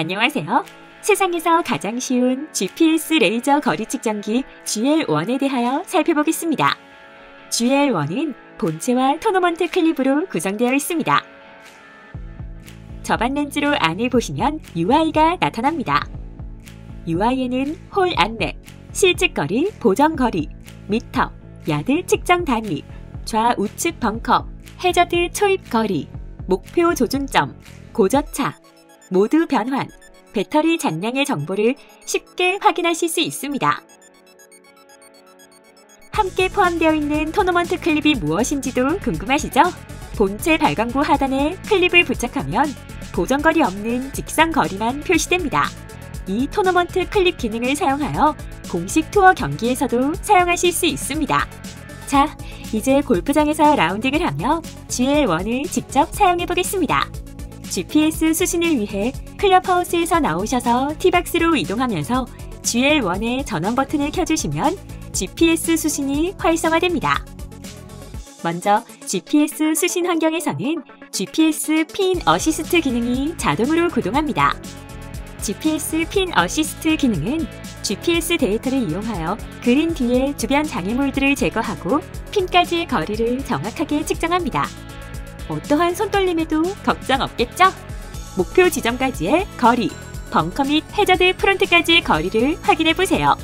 안녕하세요. 세상에서 가장 쉬운 GPS 레이저 거리 측정기 GL1에 대하여 살펴보겠습니다. GL1은 본체와 토너먼트 클립으로 구성되어 있습니다. 접안 렌즈로 안을 보시면 UI가 나타납니다. UI에는 홀 안내, 실측거리, 보정거리, 미터, 야드 측정 단위, 좌우측 벙커, 해저드 초입 거리, 목표 조준점, 고저차, 모두 변환, 배터리 잔량의 정보를 쉽게 확인하실 수 있습니다. 함께 포함되어 있는 토너먼트 클립이 무엇인지도 궁금하시죠? 본체 발광부 하단에 클립을 부착하면 보정거리 없는 직선 거리만 표시됩니다. 이 토너먼트 클립 기능을 사용하여 공식 투어 경기에서도 사용하실 수 있습니다. 자, 이제 골프장에서 라운딩을 하며 GL1을 직접 사용해 보겠습니다. GPS 수신을 위해 클럽하우스에서 나오셔서 tee box로 이동하면서 GL1의 전원 버튼을 켜주시면 GPS 수신이 활성화됩니다. 먼저 GPS 수신 환경에서는 GPS pin assist 기능이 자동으로 구동합니다. GPS pin assist 기능은 GPS 데이터를 이용하여 그린 뒤에 주변 장애물들을 제거하고 핀까지의 거리를 정확하게 측정합니다. 어떠한 손떨림에도 걱정 없겠죠? 목표 지점까지의 거리, 벙커 및 해저드 front까지의 거리를 확인해 보세요.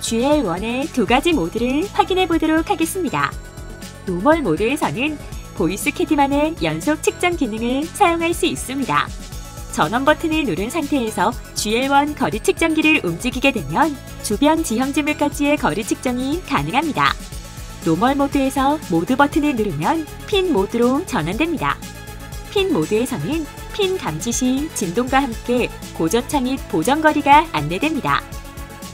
GL1의 두 가지 모드를 확인해 보도록 하겠습니다. normal 모드에서는 보이스 캐디만의 연속 측정 기능을 사용할 수 있습니다. 전원 버튼을 누른 상태에서 GL1 거리 측정기를 움직이게 되면 주변 지형지물까지의 거리 측정이 가능합니다. normal 모드에서 모드 버튼을 누르면 핀 모드로 전환됩니다. 핀 모드에서는 핀 감지 시 진동과 함께 고저차 및 보정거리가 안내됩니다.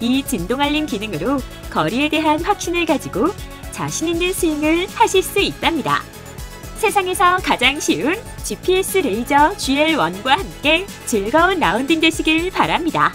이 진동 알림 기능으로 거리에 대한 확신을 가지고 자신 있는 스윙을 하실 수 있답니다. 세상에서 가장 쉬운 GPS 레이저 GL1과 함께 즐거운 라운딩 되시길 바랍니다.